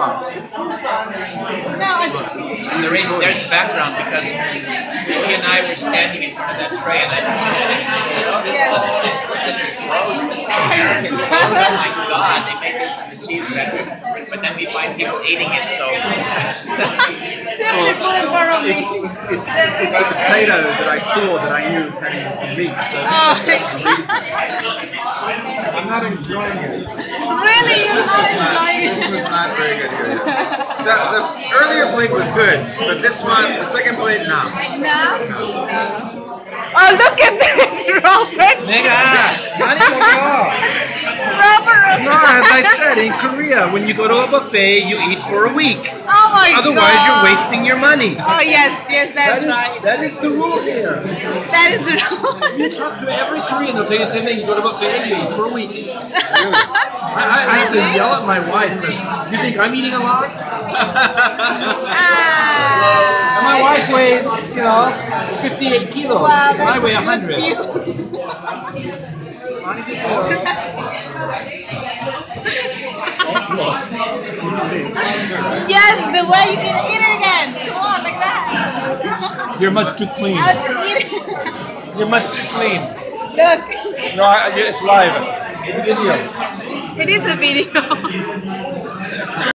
No, And the reason there's a background because she and I were standing in front of that tray and I pointed at it and I said, Oh, this looks this looks gross, this is American. Oh my god, they make this in the cheese factory. But then we find people eating it so definitely put it for me. It's, it's, it's the potato that I saw that I knew was having meat, so Oh, that's the reason. I'm not enjoying it. really, you're not enjoying it. Was not very good here. The, the earlier plate was good, but this one, the second plate, no. No? Oh, look at this, Robert. Mega! Nani mo ko? Robert. No, in Korea, when you go to a buffet, you eat for a week. Oh my Otherwise, God. you're wasting your money. Oh yes, yes, that's That is- right. That is the rule here. That is the rule. You talk to every Korean, they'll tell you the same thing. You go to a buffet, you eat for a week. I, I, I have to yell at my wife because you think I'm eating a lot? Ah. And my wife weighs, you know, 58 kilos. Wow, and I weigh a good 100. view. yes, the way you can eat it again. Come on, like that. You're much too clean. How to eat it. You're much too clean. Look, No, I, it's live. It's a video. it is a video.